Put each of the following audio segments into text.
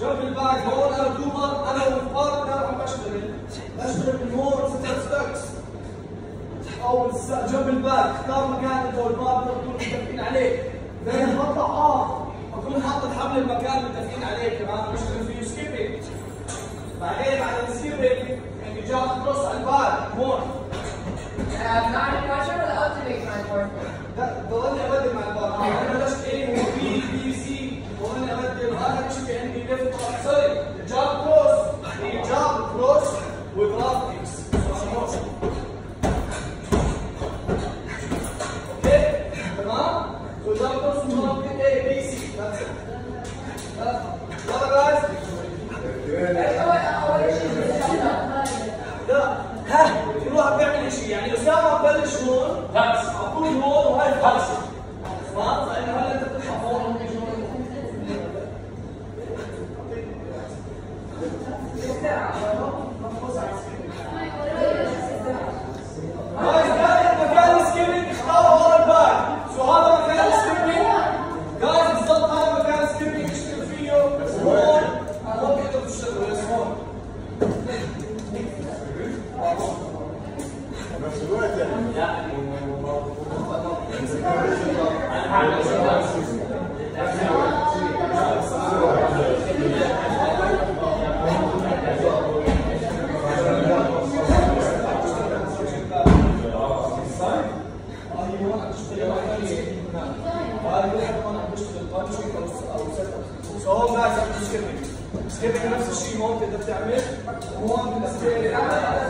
جاب الباك هون أنا بلومر أنا والبارتنر عم بشتغل بشتغل من هون ستة ستكس أو جاب الباك. اختار مكان انت والبارتنر تكونوا متفقين عليه. زين بطلع اوف أكون حاطط حبل المكان متفقين عليه كمان بشتغل فيه سكيبنج بعدين بعد السكيبنج يعني جاب كروس على الباك هون. يعني تعال مباشره Yani, Islam apa dia semua? Hats. Apa dia semua? Hats. Spirit.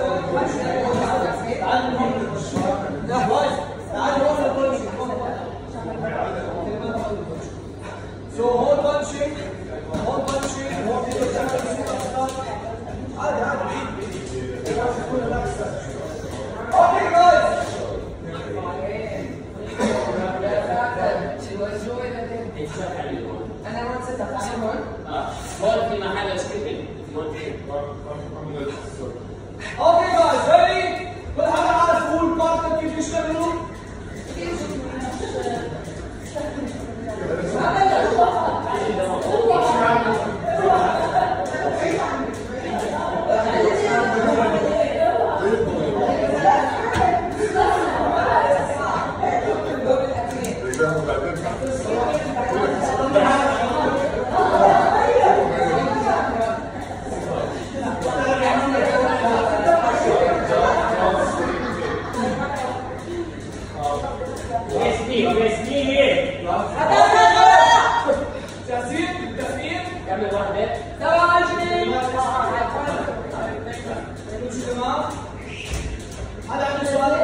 Hat er?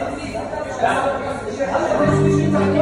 Thank you.